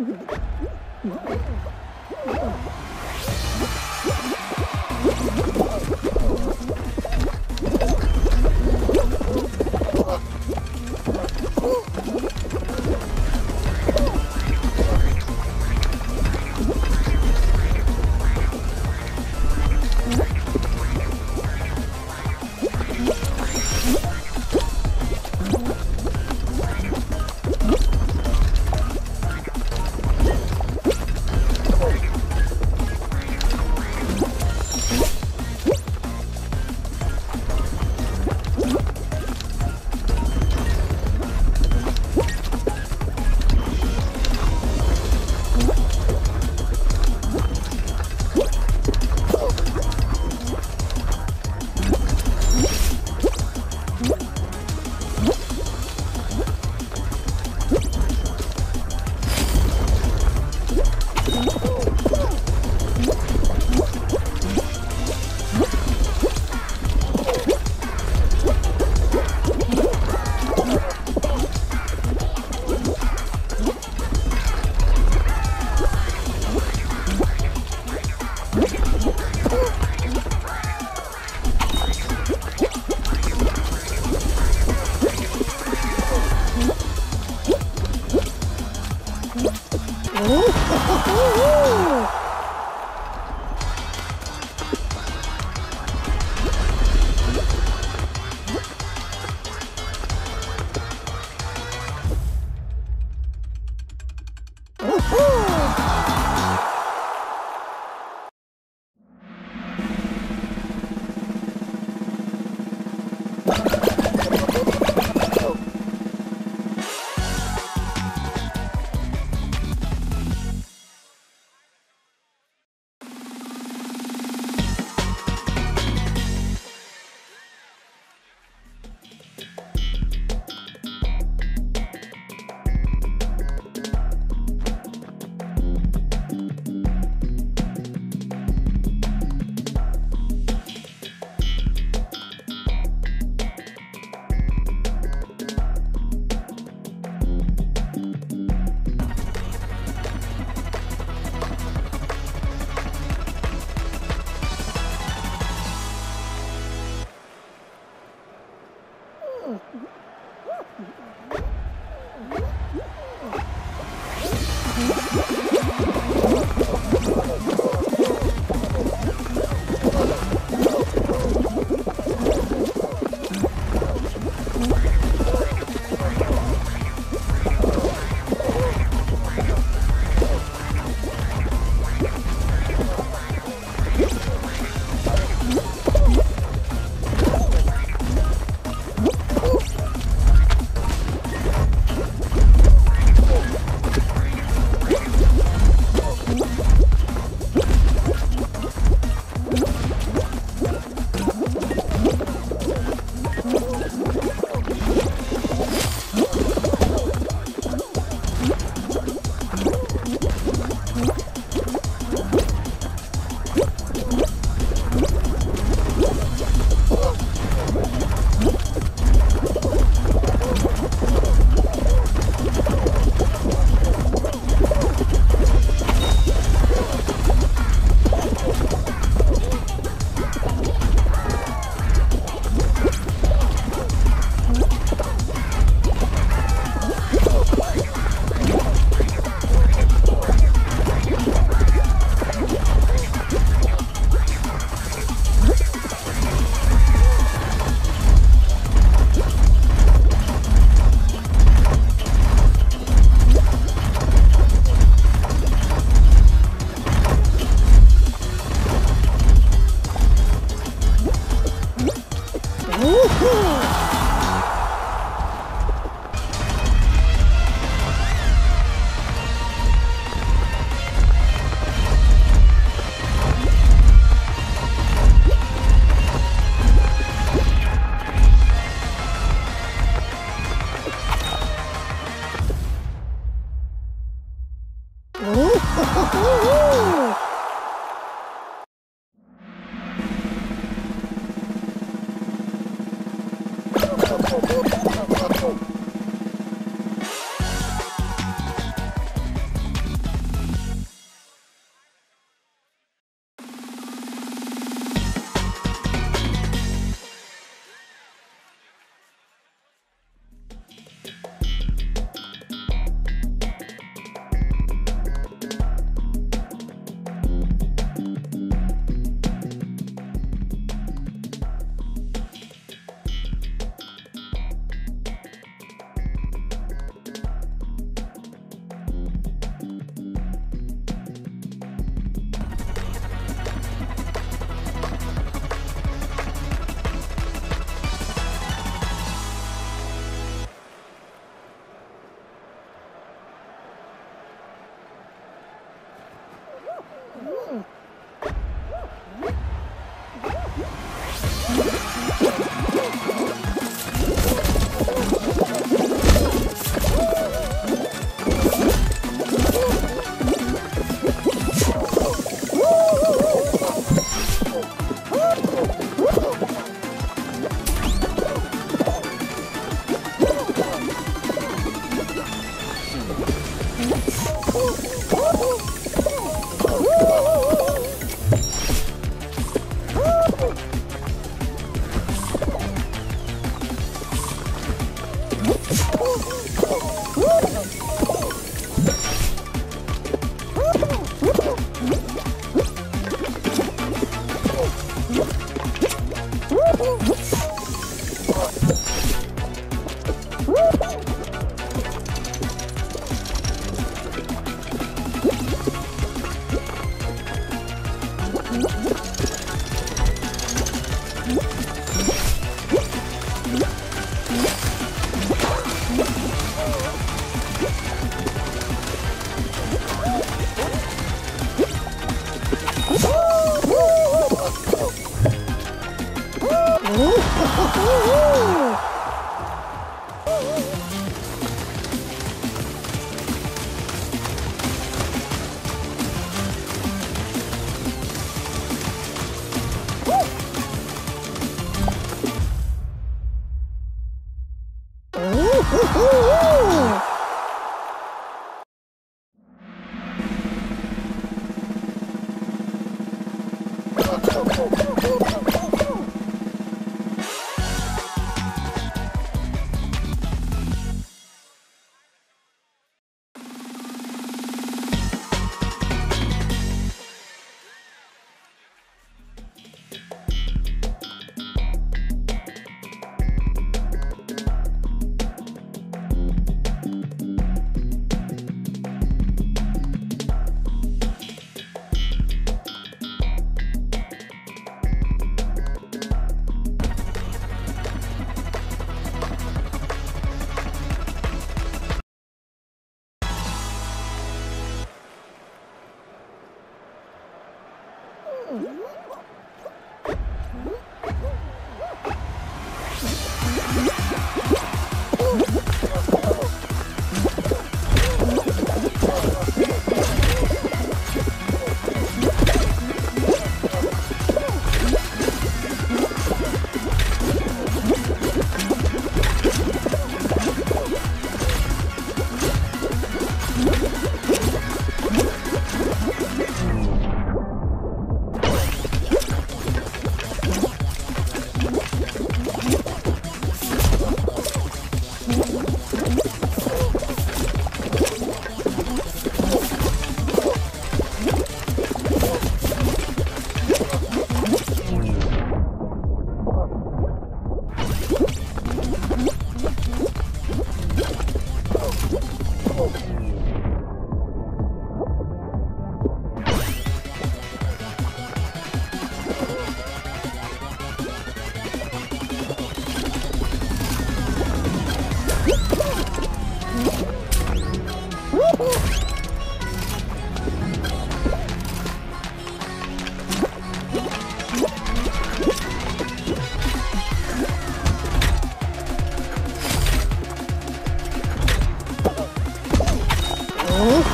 Mm-hmm.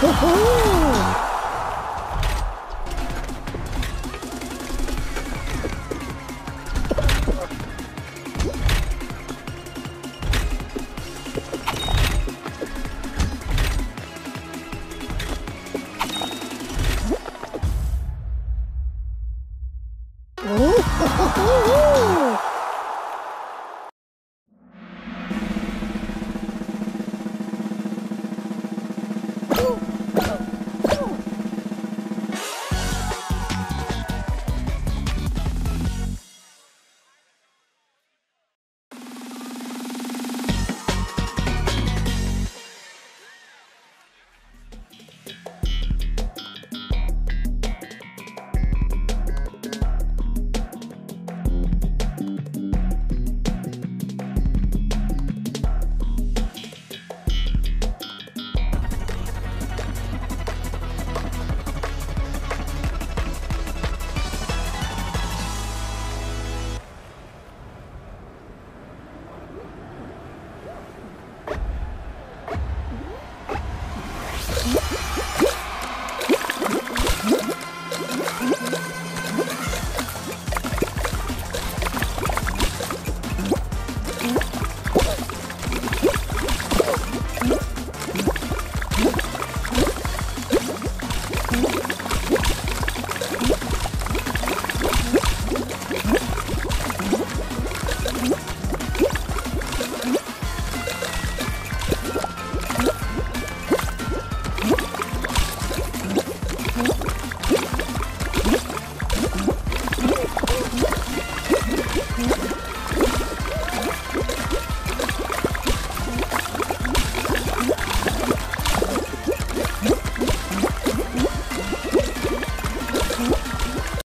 ほほー。Yeah.